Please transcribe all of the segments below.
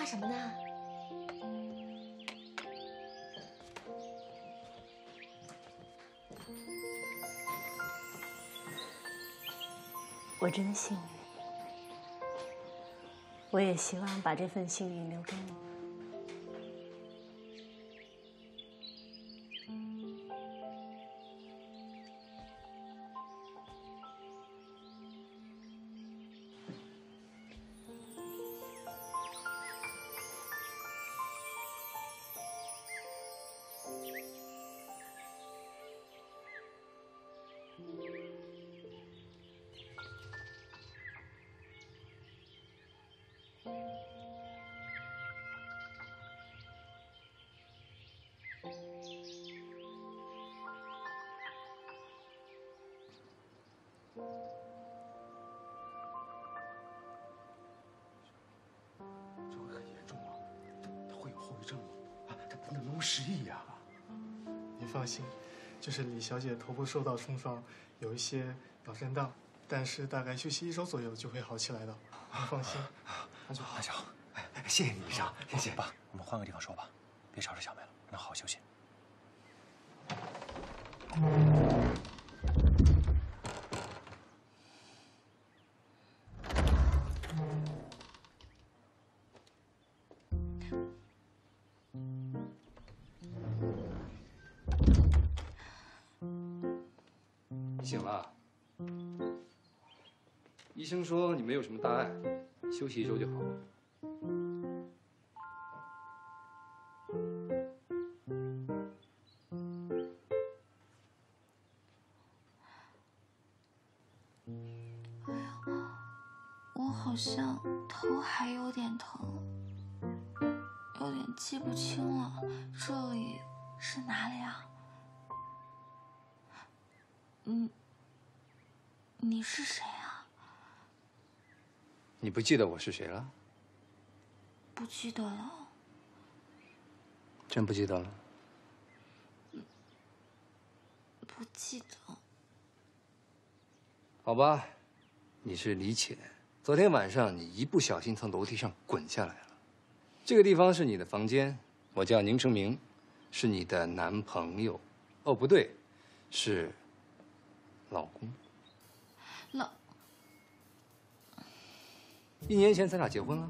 画什么呢？我真的幸运，我也希望把这份幸运留给你。他会有后遗症吗？啊，他不能能失忆呀！您放心，就是李小姐头部受到冲撞，有一些脑震荡，但是大概休息一周左右就会好起来的。您放心，那就好。那行，哎，谢谢你，医生，谢谢。爸，我们换个地方说吧，别吵着小梅了，让她好好休息。没有什么大碍，休息一周就好了。你不记得我是谁了？不记得了。真不记得了？不记得。好吧，你是李浅。昨天晚上你一不小心从楼梯上滚下来了。这个地方是你的房间，我叫宁成明，是你的男朋友。哦，不对，是老公。老一年前咱俩结婚了，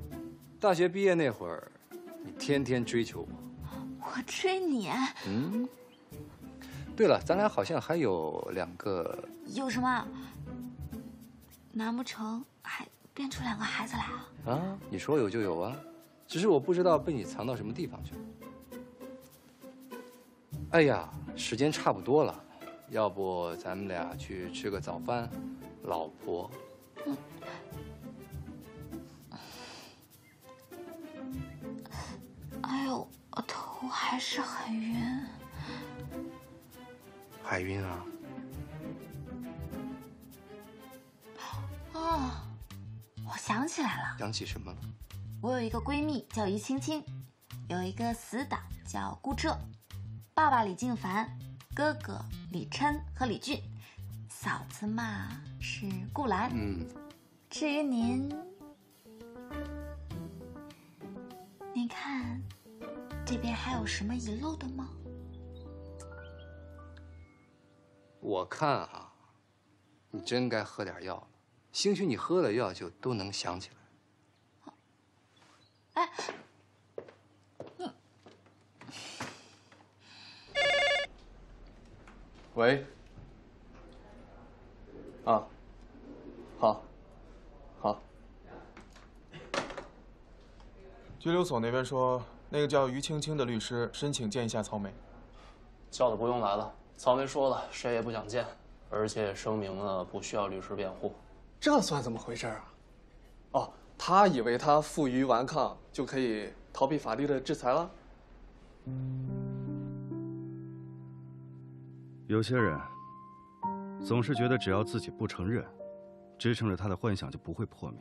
大学毕业那会儿，你天天追求我。我追你嗯。对了，咱俩好像还有两个。有什么？难不成还变出两个孩子来啊？啊，你说有就有啊，只是我不知道被你藏到什么地方去了。哎呀，时间差不多了，要不咱们俩去吃个早饭，老婆。哎呦，我头还是很晕。还晕啊？哦，我想起来了，想起什么了？我有一个闺蜜叫于青青，有一个死党叫顾彻，爸爸李静凡，哥哥李琛和李俊，嫂子嘛是顾兰。嗯，至于您，您看这边还有什么遗漏的吗？我看啊，你真该喝点药了。兴许你喝了药就都能想起来。哎，喂。啊，好，好。拘留所那边说，那个叫于青青的律师申请见一下曹梅。叫的不用来了。曹梅说了，谁也不想见，而且声明了不需要律师辩护。这算怎么回事啊？哦，他以为他负隅顽抗就可以逃避法律的制裁了？有些人总是觉得只要自己不承认，支撑着他的幻想就不会破灭。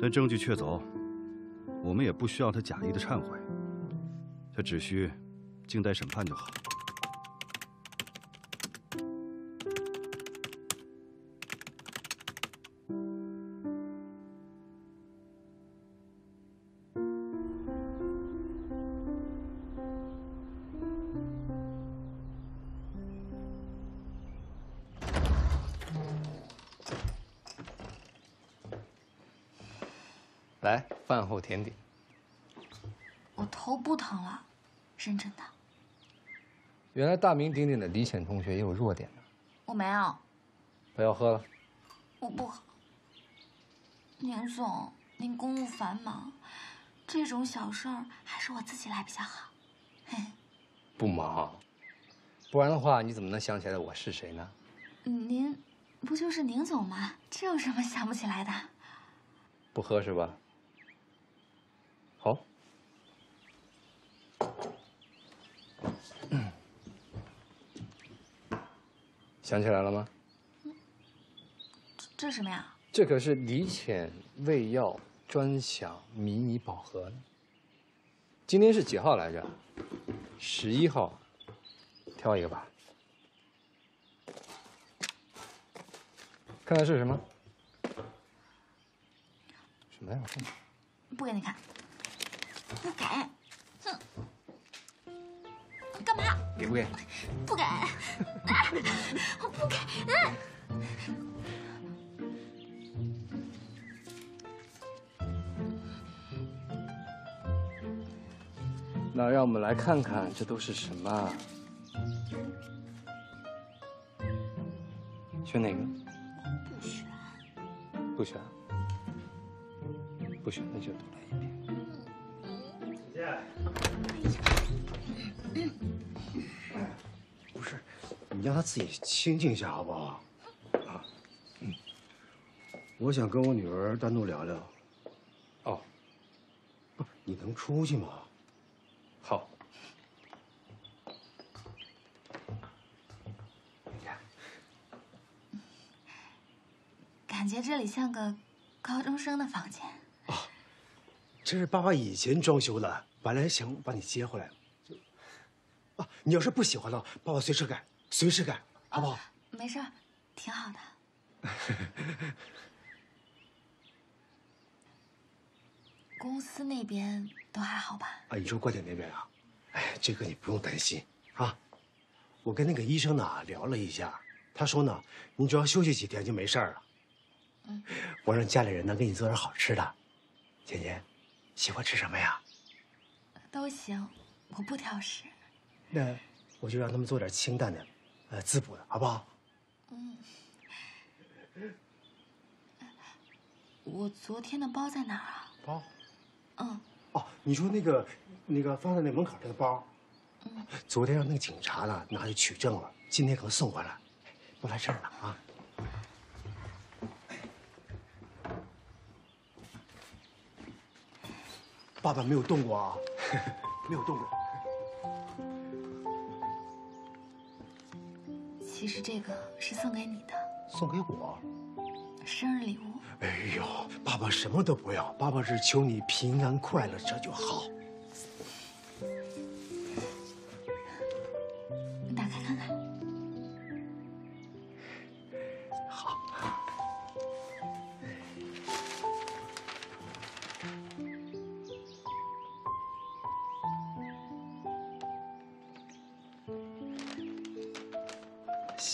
但证据确凿，我们也不需要他假意的忏悔，他只需静待审判就好。来，饭后甜点。我头不疼了，认真的。原来大名鼎鼎的李浅同学也有弱点呢。我没有。不要喝了。我不喝。宁总，您公务繁忙，这种小事儿还是我自己来比较好。嘿。不忙，不然的话你怎么能想起来我是谁呢？您不就是宁总吗？这有什么想不起来的？不喝是吧？想起来了吗？这这什么呀？这可是李浅胃药专享迷你宝盒呢。今天是几号来着？十一号。挑一个吧。看看是什么？什么呀？不给你看。不给。哼。干嘛？给不给？不给。我不给。那让我们来看看这都是什么。选哪个？不选。不选。不选，那就你让他自己清静一下好不好？啊，嗯，我想跟我女儿单独聊聊。哦，不，你能出去吗？好。感觉这里像个高中生的房间。啊，这是爸爸以前装修的，本来想把你接回来。啊，你要是不喜欢了，爸爸随时改，随时改，好不好？没事，挺好的。公司那边都还好吧？啊，你说郭姐那边啊？哎，这个你不用担心啊。我跟那个医生呢聊了一下，他说呢，你只要休息几天就没事了。嗯，我让家里人呢给你做点好吃的。姐姐，喜欢吃什么呀？都行，我不挑食。那我就让他们做点清淡的，呃，滋补的，好不好？嗯。我昨天的包在哪儿啊？包？嗯。哦，你说那个，那个放在那门口那个包，嗯，昨天让那个警察呢拿去取证了，今天可能送回来，不来事儿了啊。爸爸没有动过啊，没有动过。其实这个是送给你的，送给我，生日礼物。哎呦，爸爸什么都不要，爸爸只求你平安快乐，这就好。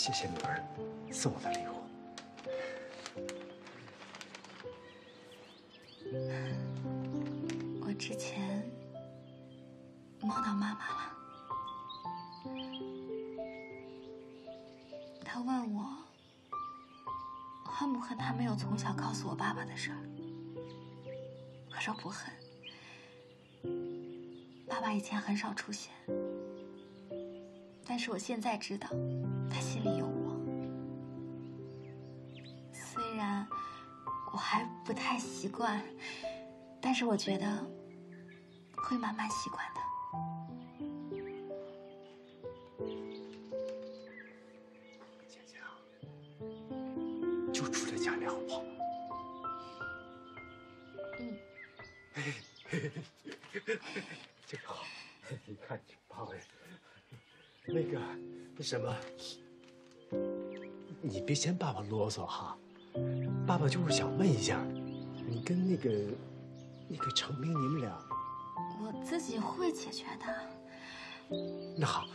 谢谢女儿送我的礼物。我之前梦到妈妈了，她问我恨不恨她没有从小告诉我爸爸的事儿。我说不恨，爸爸以前很少出现，但是我现在知道他心里有我。虽然我还不太习惯。但是我觉得会慢慢习惯什么，你别嫌爸爸啰嗦哈。爸爸就是想问一下，你跟那个。那个程明，你们俩，我自己会解决的。那好，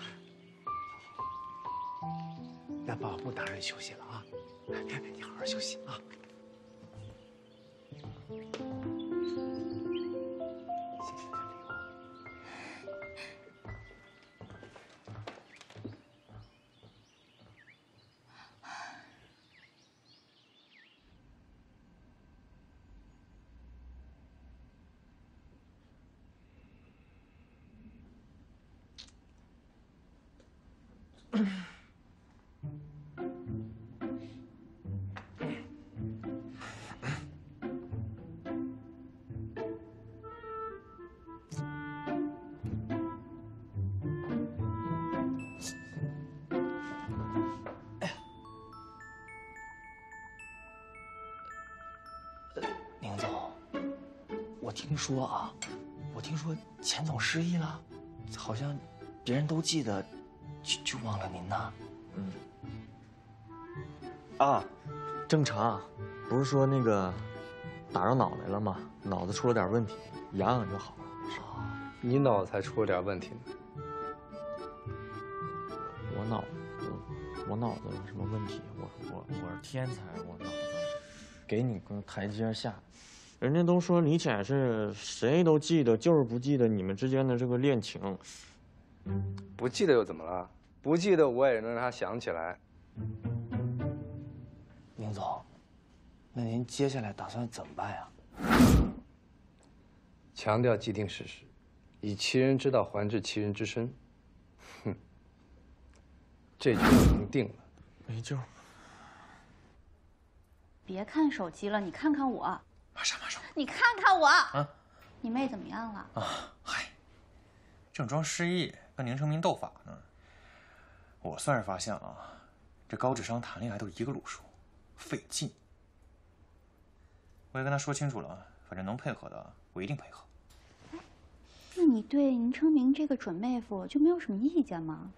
那爸爸不打扰你休息了啊，你好好休息啊。宁总，我听说啊，我听说钱总失忆了，好像别人都记得，就就忘了您呐。嗯。啊，正常，不是说那个打着脑袋了吗？脑子出了点问题，养养就好了。你脑子才出了点问题呢。我脑子，我脑子有什么问题？我我我是天才，我脑子给你个台阶下。人家都说李浅是谁都记得，就是不记得你们之间的这个恋情。不记得又怎么了？不记得我也能让他想起来。宁总，那您接下来打算怎么办呀？强调既定事实，以其人之道还治其人之身。哼，这局已经定了，没救。别看手机了，你看看我。马上马上，你看看我啊！你妹怎么样了？啊，嗨，正装失忆，跟宁成明斗法呢。我算是发现了，这高智商谈恋爱都是一个路数，费劲。我也跟他说清楚了，反正能配合的，我一定配合。那你对宁成明这个准妹夫就没有什么意见吗？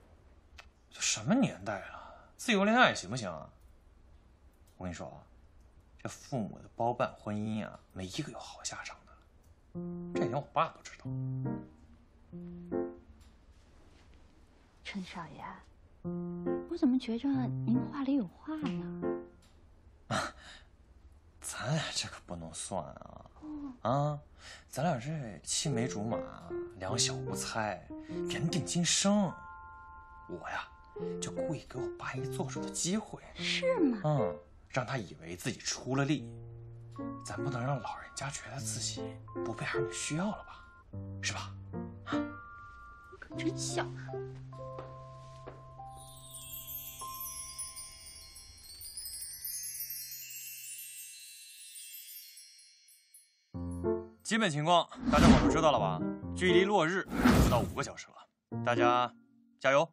这什么年代了，自由恋爱行不行啊？我跟你说啊。这父母的包办婚姻啊，没一个有好下场的，这连我爸都知道。陈少爷，我怎么觉着您话里有话呢？啊，咱俩这可不能算啊！啊，咱俩这青梅竹马，两小无猜，缘定今生。我呀，就故意给我爸一做主的机会。是吗？嗯。让他以为自己出了力，咱不能让老人家觉得自己不被儿女需要了吧？是吧？可真像。基本情况大家伙都知道了吧？距离落日不到五个小时了，大家加油！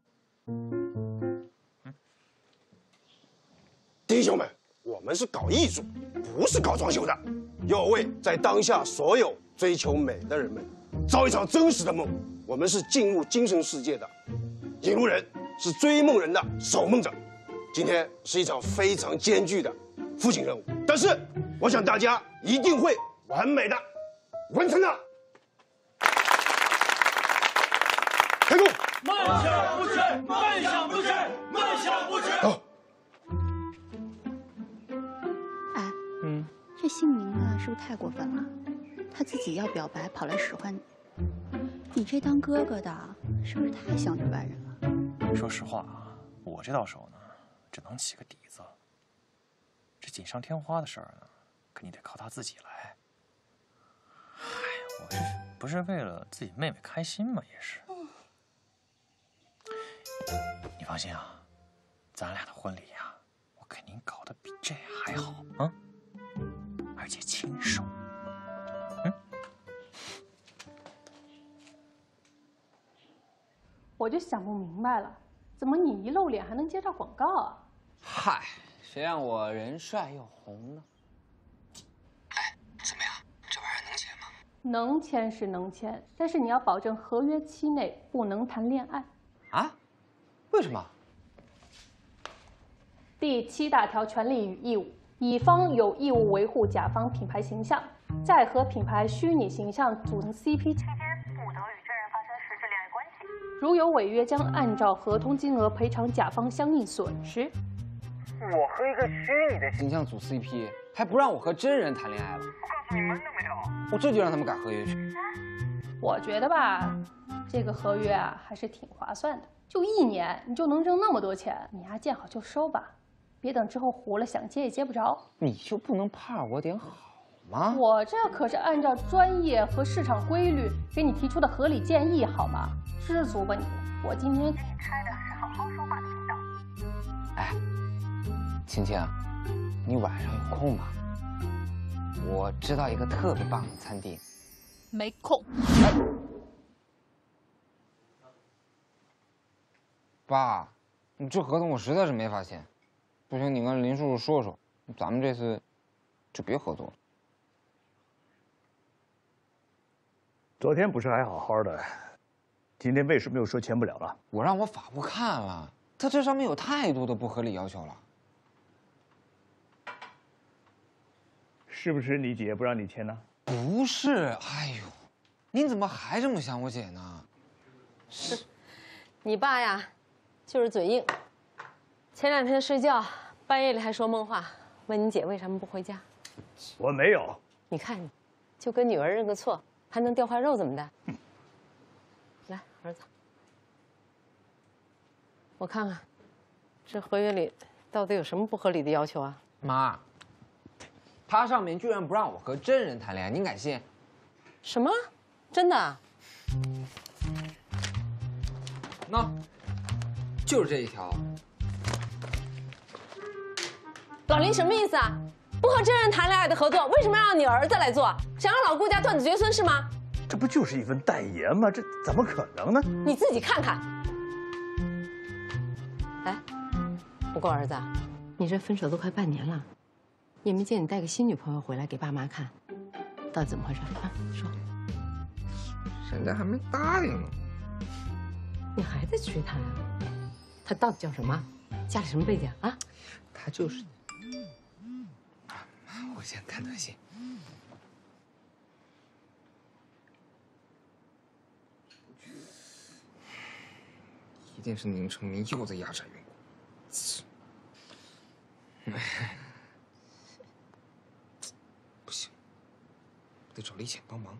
弟兄们，我们是搞艺术，不是搞装修的，要为在当下所有追求美的人们造一场真实的梦。我们是进入精神世界的引路人，是追梦人的守梦者。今天是一场非常艰巨的复兴任务，但是我想大家一定会完美的完成了。开工！梦想不缺，梦想不缺，梦想不缺。走。哎，嗯，这姓名啊，是不是太过分了？他自己要表白，跑来使唤你。你这当哥哥的，是不是太像这外人了？说实话啊，我这到手呢，只能起个底子。这锦上添花的事儿呢，肯定得靠他自己来。哎，我这不是为了自己妹妹开心吗？也是。你放心啊，咱俩的婚礼呀，我肯定搞得比这还好啊，而且亲手。我就想不明白了，怎么你一露脸还能接到广告啊？嗨，谁让我人帅又红呢？怎么样，这玩意儿能签吗？能签是能签，但是你要保证合约期内不能谈恋爱。啊？为什么？第七大条权利与义务，乙方有义务维护甲方品牌形象，在和品牌虚拟形象组成 CP 期间，不得与真人发生实质恋爱关系。如有违约，将按照合同金额赔偿甲方相应损失。我和一个虚拟的形象组 CP，还不让我和真人谈恋爱了？你们都没有。我这就让他们改合约去。我觉得吧，这个合约啊还是挺划算的，就一年你就能挣那么多钱，你呀见好就收吧，别等之后糊了想接也接不着。你就不能怕我点好吗？我这可是按照专业和市场规律给你提出的合理建议，好吗？知足吧你！我今天给你开的是好好说话的频道。哎，青青，你晚上有空吗？我知道一个特别棒的餐厅。没空。爸，你这合同我实在是没法签，不行，你跟林叔叔说说，咱们这次就别合作了。昨天不是还好好的，今天为什么又说签不了了？我让我法务看了，他这上面有太多的不合理要求了。是不是你姐不让你签呢？不是，哎呦，您怎么还这么想我姐呢？是，你爸呀，就是嘴硬。前两天睡觉，半夜里还说梦话，问你姐为什么不回家。我没有。你看你，就跟女儿认个错，还能掉块肉怎么的？来，儿子，我看看，这合约里到底有什么不合理的要求啊？妈，他上面居然不让我和真人谈恋爱，您敢信？什么？真的？那，就是这一条。老林什么意思啊？不和真人谈恋爱的合作，为什么要让你儿子来做？想让老顾家断子绝孙是吗？这不就是一份代言吗？这怎么可能呢？你自己看看。哎，不过儿子，你这分手都快半年了，也没见你带个新女朋友回来给爸妈看，到底怎么回事啊？说。人家还没答应呢。你还在追他呀？他到底叫什么？家里什么背景啊？他就是。妈我先看短信。一定是宁成明又在压榨员工。不得找李浅帮忙。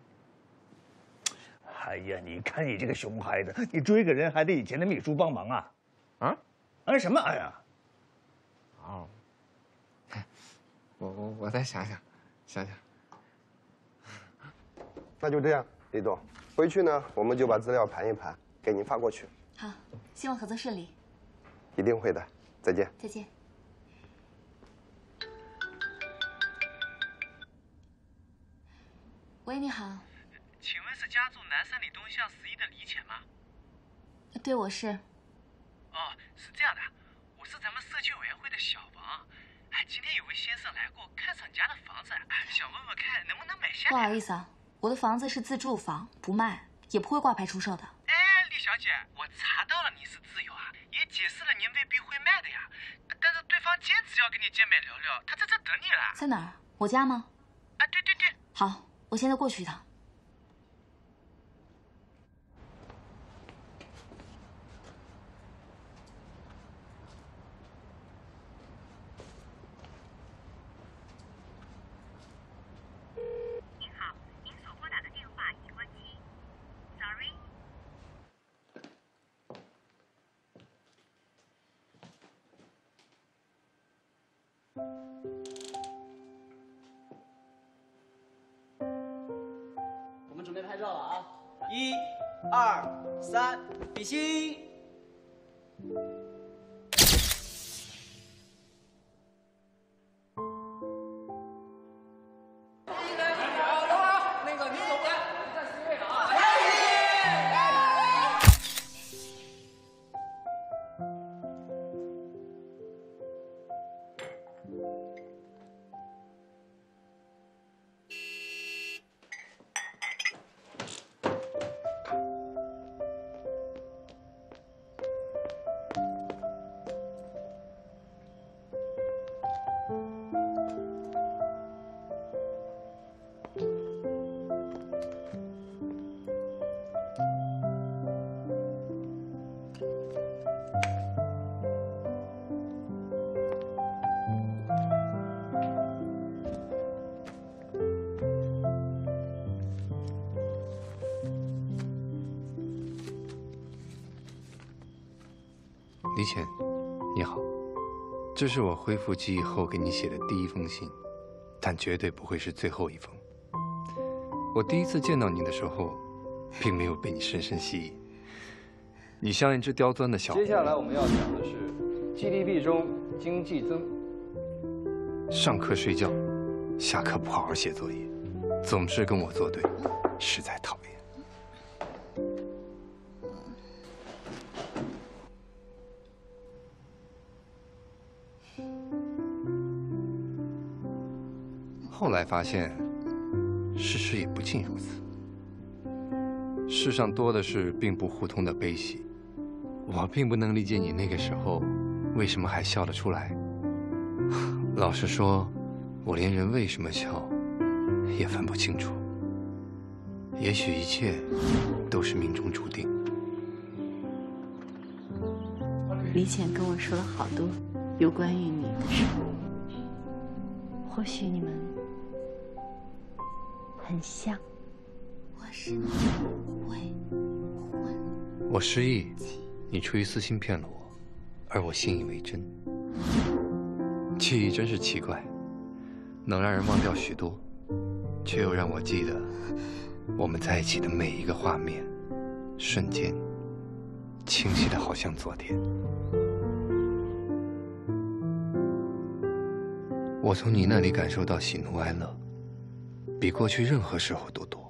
哎呀，你看你这个熊孩子，你追个人还得以前的秘书帮忙啊？啊？哎什么哎呀？哦，我我我再想想，想想。那就这样，李总，回去呢，我们就把资料盘一盘，给您发过去。好，希望合作顺利。一定会的，再见。再见。喂，你好。请问是家住南山里东巷十一的李浅吗？对，我是。哦，是这样的，我是咱们社区委员会的小王。哎，今天有位先生来过看上你家的房子，哎，想问问看能不能买下。不好意思啊，我的房子是自住房，不卖，也不会挂牌出售的。哎，李小姐，我查到了你是自由啊，也解释了您未必会卖的呀。但是对方坚持要跟你见面聊聊，他在这等你了。在哪儿？我家吗？啊，对对对。好，我现在过去一趟。您好，您所拨打的电话已关机，sorry。一、二、三，比心！这是我恢复记忆后给你写的第一封信，但绝对不会是最后一封。我第一次见到你的时候，并没有被你深深吸引，你像一只刁钻的小。接下来我们要讲的是 GDP 中经济增。上课睡觉，下课不好好写作业，总是跟我作对，实在后来发现，事实也不尽如此。世上多的是并不互通的悲喜，我并不能理解你那个时候为什么还笑得出来。老实说，我连人为什么笑也分不清楚。也许一切都是命中注定。李浅跟我说了好多有关于你的事，或许你们很像。我是你未婚。我失忆，你出于私心骗了我，而我信以为真。记忆真是奇怪，能让人忘掉许多，却又让我记得我们在一起的每一个画面、瞬间，清晰的好像昨天。我从你那里感受到喜怒哀乐，比过去任何时候都多。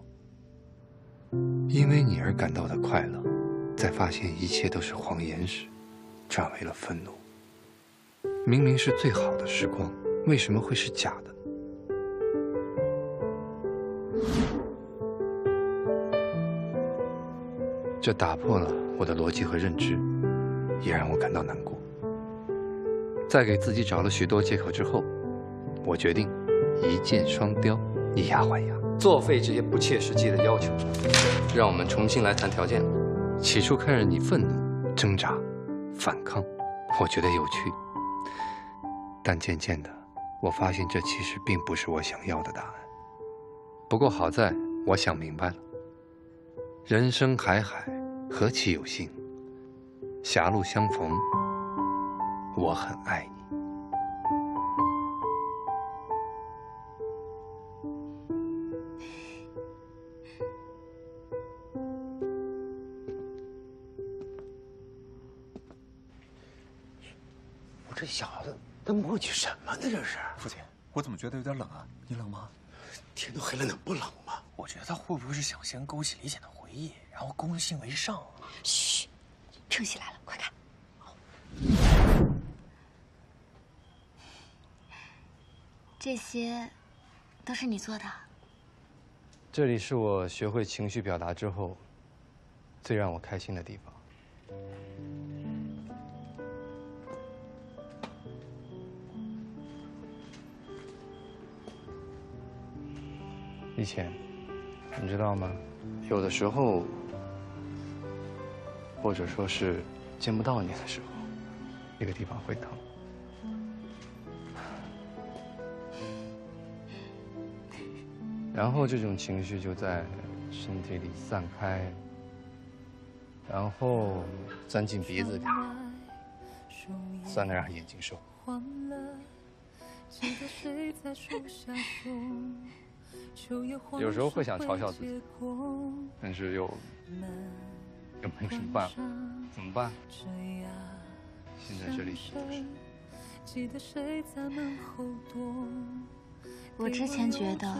因为你而感到的快乐，在发现一切都是谎言时，转为了愤怒。明明是最好的时光，为什么会是假的？这打破了我的逻辑和认知，也让我感到难过。在给自己找了许多借口之后，我决定一箭双雕，以牙还牙，作废这些不切实际的要求。让我们重新来谈条件。起初看着你愤怒、挣扎、反抗，我觉得有趣。但渐渐的，我发现这其实并不是我想要的答案。不过好在我想明白了，人生海海，何其有幸，狭路相逢，我很爱你。这小子他磨叽什么呢？这是。父亲，我怎么觉得有点冷啊？你冷吗？天都黑了，能不冷吗？我觉得他会不会是想先勾起李显的回忆，然后攻心为上啊？嘘，正戏来了，快看。这些都是你做的。这里是我学会情绪表达之后，最让我开心的地方。以前，你知道吗？有的时候，或者说是见不到你的时候，那个地方会疼。然后这种情绪就在身体里散开，然后钻进鼻子里，酸的让眼睛受。有时候会想嘲笑自己，但是又又没有什么办法，怎么办？现在这里就是。我之前觉得，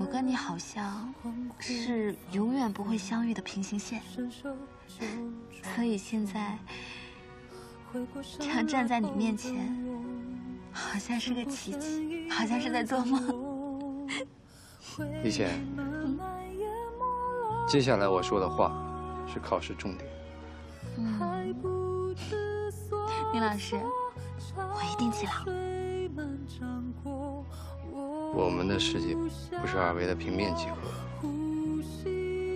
我跟你好像是永远不会相遇的平行线，所以现在这样站在你面前，好像是个奇迹，好像是在做梦。李浅，接下来我说的话是考试重点。嗯，林老师，我一定记牢。我们的世界不是二维的平面几何，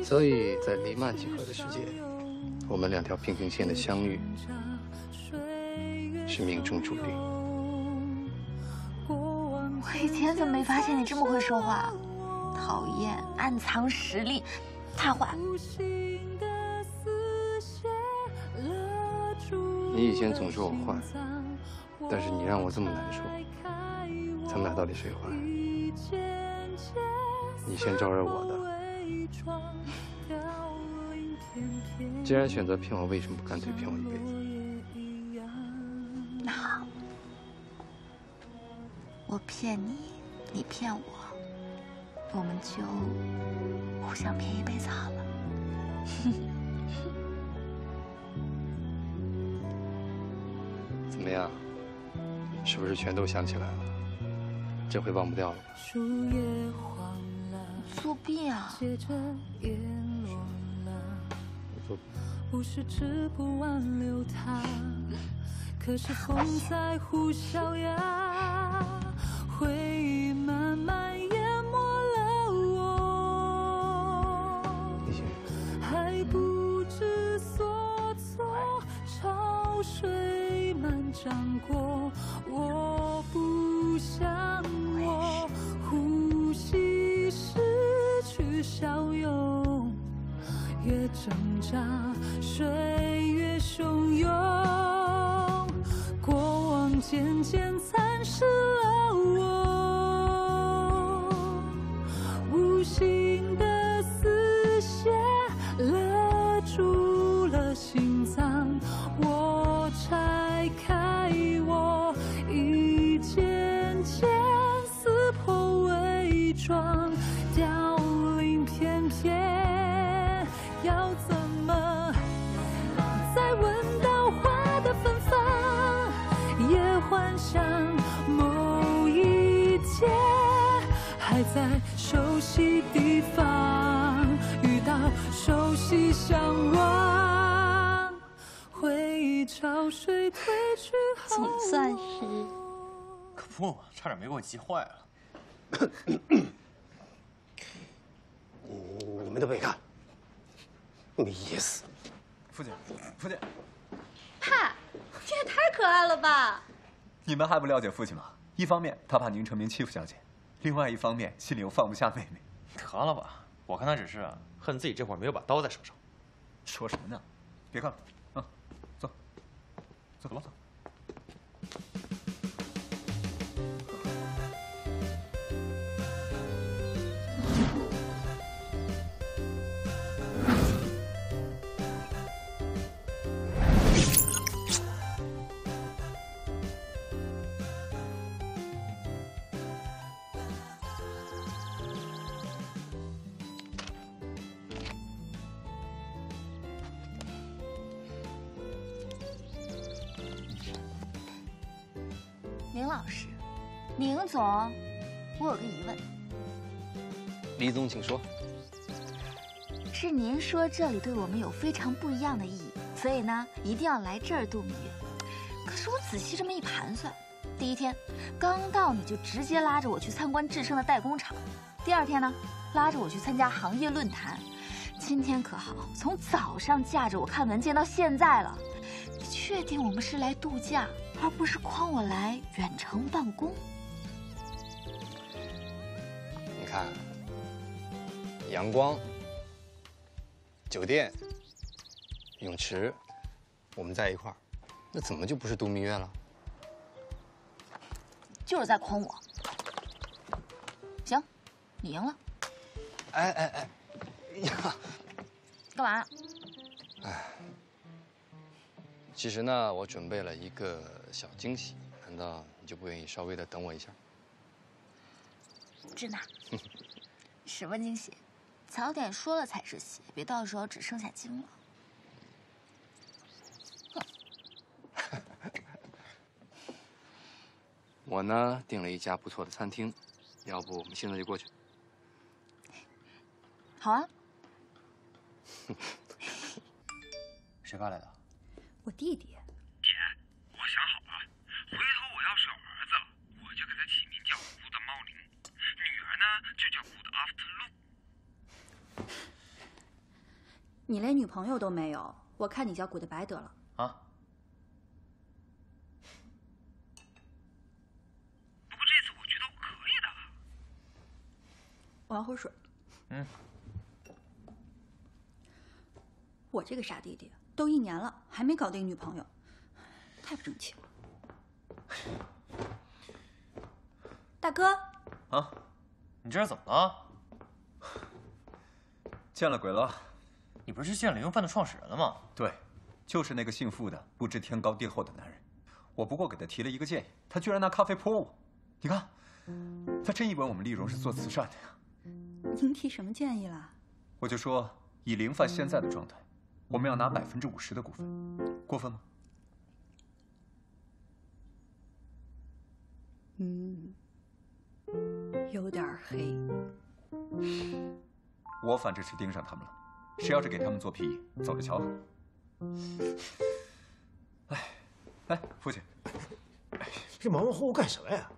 所以在黎曼几何的世界，我们两条平行线的相遇是命中注定。我以前怎么没发现你这么会说话？讨厌，暗藏实力，太坏。你以前总说我坏，但是你让我这么难受，咱们俩到底谁坏？你先招惹我的。既然选择骗我，为什么不干脆骗我一辈子？那好，我骗你，你骗我，我们就互相骗一辈子好了。怎么样？是不是全都想起来了？这回忘不掉了吧？作弊啊！不是伤过，我不想我呼吸失去效用，越挣扎。水越汹涌，过往渐渐地方遇到熟悉向往。回忆潮水退去后，总算是。可不嘛，差点没给我急坏了。你们都别看，没意思。父亲，父亲，嗨，这也太可爱了吧！你们还不了解父亲吗？一方面他怕宁成明欺负小姐，另外一方面心里又放不下妹妹。得了吧，我看他只是恨自己这会儿没有把刀在手上。说什么呢？别看了，啊，走，走吧，走。总，我有个疑问，李总，请说。是您说这里对我们有非常不一样的意义，所以呢，一定要来这儿度蜜月。可是我仔细这么一盘算，第一天刚到你就直接拉着我去参观智胜的代工厂，第二天呢，拉着我去参加行业论坛，今天可好，从早上架着我看文件到现在了。你确定我们是来度假，而不是诓我来远程办公？看，阳光、酒店、泳池，我们在一块儿，那怎么就不是度蜜月了？就是在诓我。行，你赢了。哎哎哎，呀，干嘛？哎，其实呢，我准备了一个小惊喜，难道你就不愿意稍微的等我一下？真的？什么惊喜？早点说了才是喜，别到时候只剩下惊了。我呢订了一家不错的餐厅，要不我们现在就过去？好啊。谁发来的？我弟弟。姐，我想好了，回头我要是有儿子，我就给他起名叫 Good Morning，女儿呢就叫 Good Afternoon。你连女朋友都没有，我看你叫古德白得了。啊？不过这次我觉得我可以的。我要喝水。嗯。我这个傻弟弟都一年了，还没搞定女朋友，太不争气了。大哥，啊，你这是怎么了？见了鬼了！你不是见了云饭的创始人了吗？对，就是那个姓傅的，不知天高地厚的男人。我不过给他提了一个建议，他居然拿咖啡泼我。你看，他真以为我们丽荣是做慈善的呀？您提什么建议了？我就说，以凌范现在的状态，我们要拿百分之五十的股份，过分吗？嗯，有点黑。我反正是盯上他们了，谁要是给他们做皮影，走着瞧。哎，哎，父亲，这忙忙乎乎干什么呀？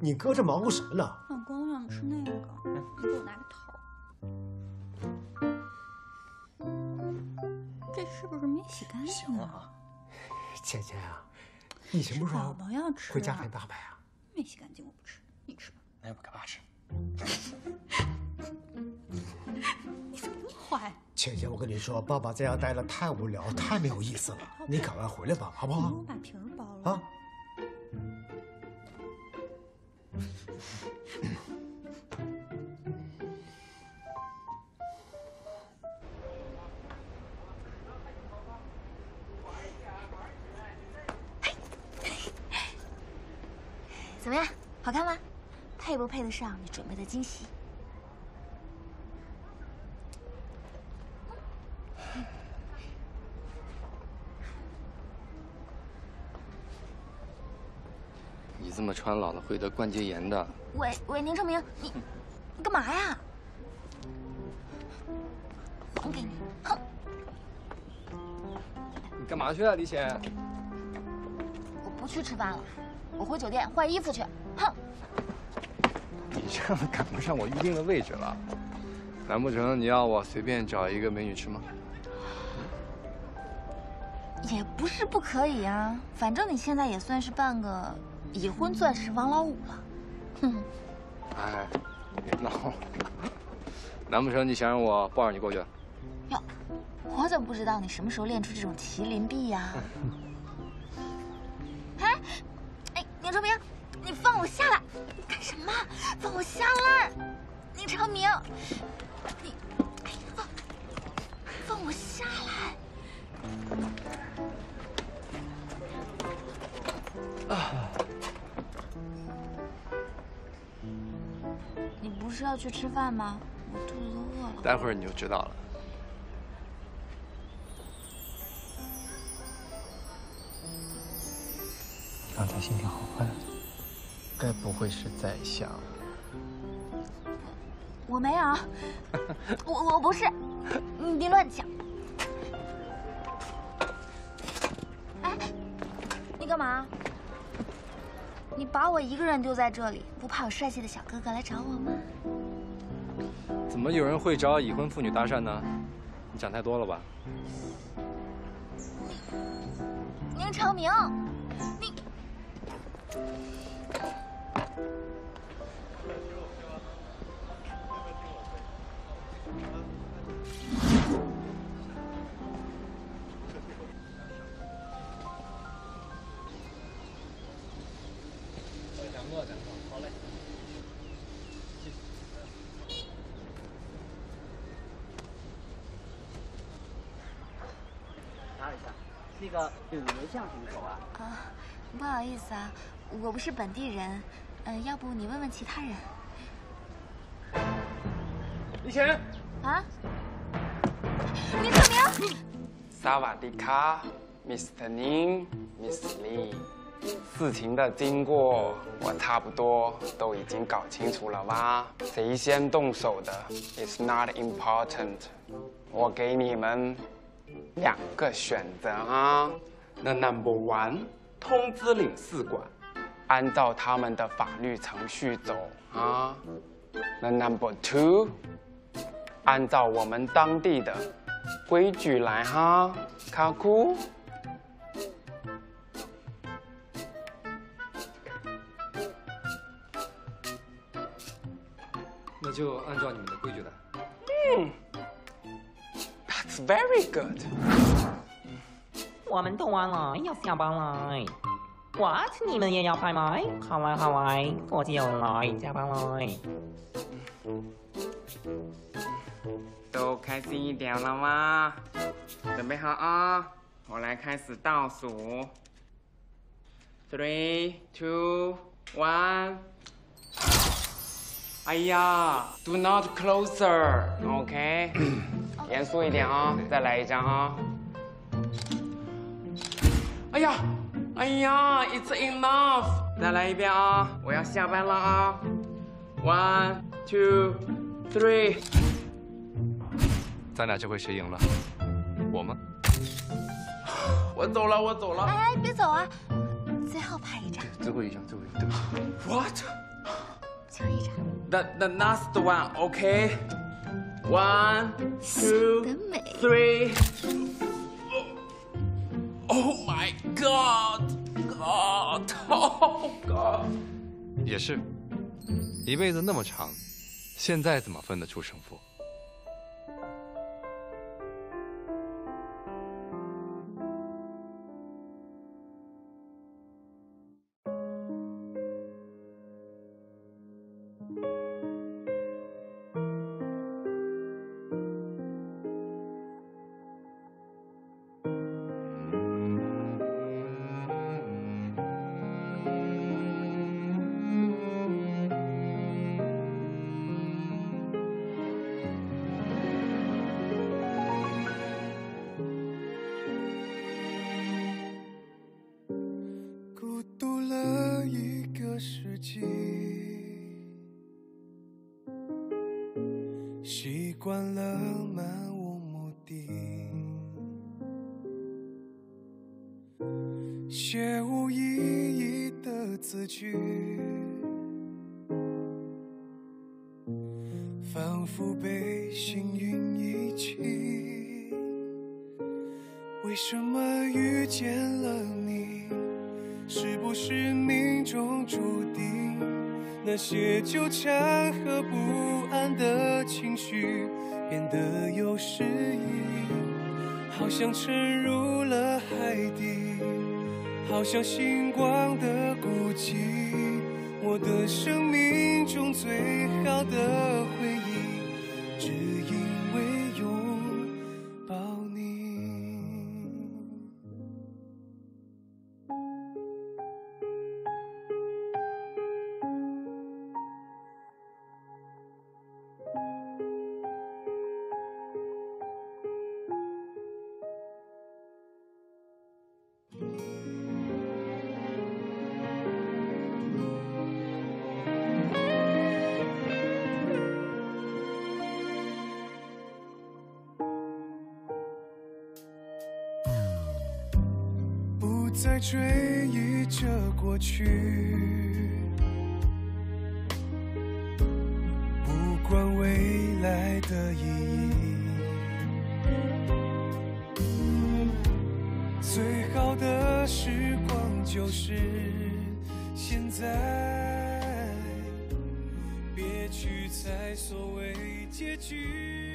你哥这忙活什么呢？老公，我想吃那个，你给我拿个头。这是不是没洗干净？行了啊，姐姐啊，你什么时候宝要吃回家看大白啊？没洗干净我不吃，你吃吧。那要不给爸吃？你怎么那么坏？倩倩，我跟你说，爸爸在家待了太无聊，太没有意思了。你赶快回来吧，好不好？我把瓶儿包了。啊。怎么样，好看吗？配不配得上你准备的惊喜？这么穿，老了会得关节炎的。喂喂，宁成明，你你干嘛呀？还给你！哼！你干嘛去啊，李显？我不去吃饭了，我回酒店换衣服去。哼！你这样赶不上我预定的位置了，难不成你要我随便找一个美女吃吗？也不是不可以啊，反正你现在也算是半个已婚钻石王老五了。哼！哎，别闹了，难不成你想让我抱着你过去？哟，我怎么不知道你什么时候练出这种麒麟臂呀？哎，哎，宁成明，你放我下来！你干什么？放我下来！宁成明，你，哎，放，放我下来！啊！你不是要去吃饭吗？我肚子都饿了。待会儿你就知道了。刚才心跳好快，该不会是在想？我没有，我我不是，你别乱讲。哎，你干嘛？你把我一个人丢在这里，不怕有帅气的小哥哥来找我吗？怎么有人会找已婚妇女搭讪呢？你想太多了吧？宁长明，你是一个语言相声手啊。啊，不好意思啊，我不是本地人，嗯、要不你问问其他人。李浅，啊？宁成明，萨瓦迪卡，Mr. Ning Miss Lee。事情的经过我差不多都已经搞清楚了吧？谁先动手的？It's not important。我给你们两个选择啊。那 Number One，通知领事馆，按照他们的法律程序走啊。那 Number Two，按照我们当地的规矩来哈，卡库。那就按照你们的规矩来。嗯 very good。我们都完了，要下班了。What？你们也要拍吗？好来好来，我就来加班了。都开心一点了吗？准备好啊！我来开始倒数。Three, two, one。哎呀，Do not closer，OK？、严肃一点啊！再来一张啊！哎呀，哎呀，It's enough！再来一遍啊！我要下班了啊！One, two, three。咱俩这回谁赢了？我吗？我走了，我走了。哎，别走啊，最后拍一张，最后一张，最后一张，对不起。What？就一张。The the last one, OK? One, two, three. Oh my God! God! Oh God! 也是，一辈子那么长，现在怎么分得出胜负？的字句，仿佛被幸运遗弃。为什么遇见了你？是不是命中注定？那些纠缠和不安的情绪变得有诗意，好像沉入了海底，好像星光的孤记。我的生命中最好的在追忆着过去，不管未来的意义。最好的时光就是现在，别去猜所谓结局。